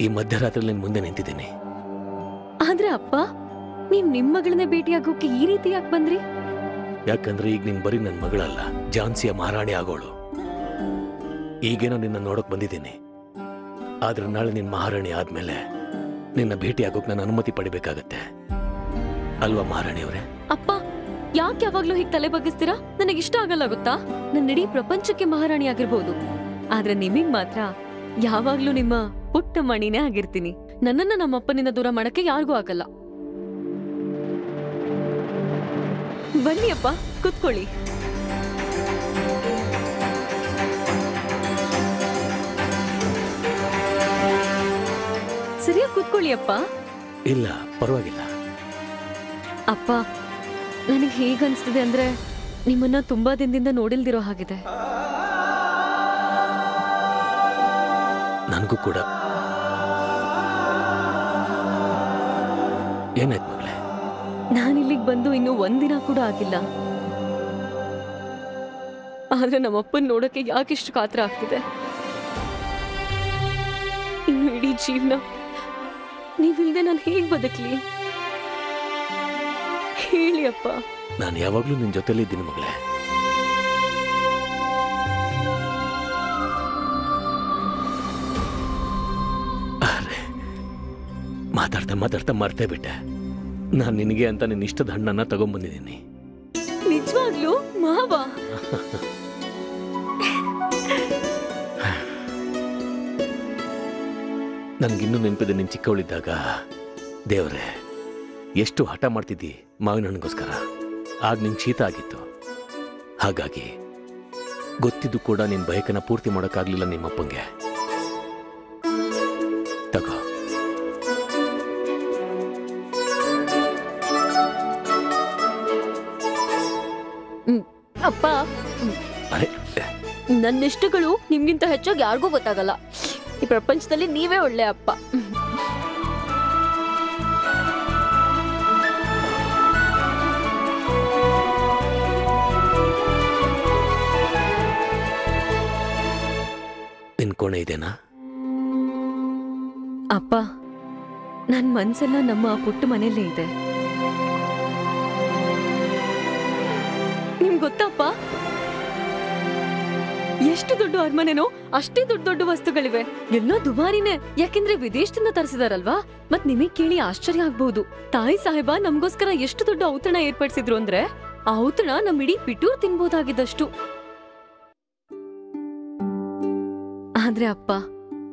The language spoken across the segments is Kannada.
ಈ ಮಧ್ಯರಾತ್ರಿ ಮುಂದೆ ನಿಂತಿದ್ದೀನಿ. ಆದ್ರೆ ಅಪ್ಪ ನೀನ್ ನಿಮ್ ಮಗಳನ್ನ ಭೇಟಿಯಾಗೋಕೆ ಈ ರೀತಿ ಯಾಕೆ ಬಂದ್ರಿ? ಯಾಕಂದ್ರೆ ಈಗ ನಿನ್ ಬರೀ ನನ್ನ ಮಗಳಲ್ಲ ಝಾನ್ಸಿಯ ಮಹಾರಾಣಿ ಆಗೋಳು. ಈಗೇನೋ ನಿನ್ನ ನೋಡಕ್ ಬಂದಿದ್ದೀನಿ. ಆದ್ರೆ ನಾಳೆ ನಿನ್ ಮಹಾರಾಣಿ ಆದ್ಮೇಲೆ ನಿನ್ನ ಭೇಟಿಯಾಗೋಕೆ ನನ್ನ ನಾನು ಅನುಮತಿ ಪಡಿಬೇಕಾಗತ್ತೆ. ಅಲ್ವಾ ಮಹಾರಾಣಿ ಅವರೇ? ಅಪ್ಪ ಯಾಕೆ ಯಾವಾಗ್ಲೂ ಹೀಗೆ ತಲೆ ಬಗ್ಗಿಸ್ತೀರಾ? ನನಗೆ ಇಷ್ಟ ಆಗಲ್ಲ ಗೊತ್ತಾ? ನನ್ನ ಇಡೀ ಪ್ರಪಂಚಕ್ಕೆ ಮಹಾರಾಣಿ ಆಗಿರ್ಬೋದು. ಆದ್ರೆ ನಿಮಗ್ ಮಾತ್ರ ಯಾವಾಗ್ಲೂ ನಿಮ್ಮ ಪುಟ್ಟ ಮಣಿನೇ ಆಗಿರ್ತೀನಿ. ನನ್ನನ್ನ ನಮ್ಮಪ್ಪನಿಂದ ದೂರ ಮಾಡಕ್ಕೆ ಯಾರಿಗೂ ಆಗಲ್ಲ. ಬನ್ನಿ ಅಪ್ಪ ಕುತ್ಕೊಳ್ಳಿ. ಸರಿಯಾಗಿ ಕುತ್ಕೊಳ್ಳಿ ಅಪ್ಪ. ಇಲ್ಲ ಪರವಾಗಿಲ್ಲ. ಅಪ್ಪ ನನಗೆ ಹೇಗನ್ಸ್ತಿದೆ ಅಂದ್ರೆ ನಿಮ್ಮನ್ನ ತುಂಬಾ ದಿನದಿಂದ ನೋಡಿಲ್ದಿರೋ ಹಾಗಿದೆ. ನನಗೂ ಕೂಡ ಏನಾಯ್ತು ಮಗಳೇ? ನಾನಿಲ್ಲಿಗೆ ಬಂದು ಇನ್ನು ಒಂದಿನ ಕೂಡ ಆಗಿಲ್ಲ. ಆದ್ರೆ ನಮ್ಮಪ್ಪನ್ ನೋಡಕ್ಕೆ ಯಾಕಿಷ್ಟು ಕಾತರ ಆಗ್ತಿದೆ? ಇನ್ನು ಇಡೀ ಜೀವನ ನೀವಿಲ್ದೆ ನಾನು ಹೇಗ್ ಬದುಕ್ಲಿ? ಹೇಳಿ ಅಪ್ಪ. ನಾನು ಯಾವಾಗ್ಲೂ ನಿನ್ ಜೊತೆಲಿದ್ದೀನಿ ಮಗಳೇ. ಮಾತಾಡ್ತಾ ಮಾತಾಡ್ತಾ ಮರ್ತೇ ಬಿಟ್ಟೆ. ನಾನು ನಿನಗೆ ಅಂತ ನಿನ್ನ ಇಷ್ಟದ ಹಣ್ಣನ್ನ ತಗೊಂಡ್ಬಂದಿದ್ದೀನಿ ನಿಜವಾಗ್ಲೂ? ಮಾವ? ನನ್ಗಿನ್ನೂ ನೆನಪಿದೆ ನಿನ್ ಚಿಕ್ಕವಳಿದ್ದಾಗ. ದೇವ್ರೆ ಎಷ್ಟು ಹಠ ಮಾಡ್ತಿದ್ದಿ ಮಾವಿನ ಹಣ್ಣಿಗೋಸ್ಕರ. ಆಗ ನಿನ್ ಶೀತ ಆಗಿತ್ತು. ಹಾಗಾಗಿ ಗೊತ್ತಿದ್ದು ಕೂಡ ನಿನ್ ಬಯಕನ ಪೂರ್ತಿ ಮಾಡೋಕ್ಕಾಗ್ಲಿಲ್ಲ ನಿಮ್ಮಪ್ಪಂಗೆ. ಅಪ್ಪ ಅರೆ ನನ್ನ ಇಷ್ಟಗಳು ನಿಮ್ಗಿಂತ ಹೆಚ್ಚಾಗಿ ಯಾರಿಗೂ ಗೊತ್ತಾಗಲ್ಲ. ಈ ಪ್ರಪಂಚದಲ್ಲಿ ನೀವೇ ಒಳ್ಳೆ ಅಪ್ಪ. ನಿನ್ ಕೋಣೆ ಇದೆನಾ? ಅಪ್ಪ ನನ್ನ ಮನ್ಸೆಲ್ಲ ನಮ್ಮ ಪುಟ್ಟ ಮನೆಯಲ್ಲೇ ಇದೆ. ನಿಮ್ಗ್ ಗೊತ್ತಪ್ಪ? ಎಷ್ಟು ದೊಡ್ಡ ಅರಮನೆನೋ ಅಷ್ಟೇ ದೊಡ್ಡ ದೊಡ್ಡ ವಸ್ತುಗಳಿವೆ. ಎಲ್ಲ ದುಬಾರಿನೇ. ಯಾಕೆಂದ್ರೆ ವಿದೇಶದಿಂದ ತರಿಸಿದಾರಲ್ವಾ? ಮತ್ ನಿಮಗೆ ಕೇಳಿ ಆಶ್ಚರ್ಯ ಆಗ್ಬಹುದು. ತಾಯಿ ಸಾಹೇಬ ನಮ್ಗೋಸ್ಕರ ಎಷ್ಟು ದೊಡ್ಡ ಔತಣ ಏರ್ಪಡಿಸಿದ್ರು ಅಂದ್ರೆ, ಆ ಔತಣ ನಮ್ ಇಡೀ ಪಿಟೂರ್ ತಿನ್ಬೋದಾಗಿದ್ದಷ್ಟು. ಆದ್ರೆ ಅಪ್ಪ,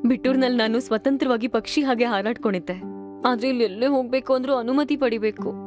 ಬಿಟ್ಟೂರ್ನಲ್ಲಿ ನಾನು ಸ್ವತಂತ್ರವಾಗಿ ಪಕ್ಷಿ ಹಾಗೆ ಹಾರಾಡ್ಕೊಂಡಿದ್ದೆ. ಆದ್ರೆ ಇಲ್ಲಿ ಎಲ್ಲೇ ಹೋಗ್ಬೇಕು ಅಂದ್ರೂ ಅನುಮತಿ ಪಡಿಬೇಕು.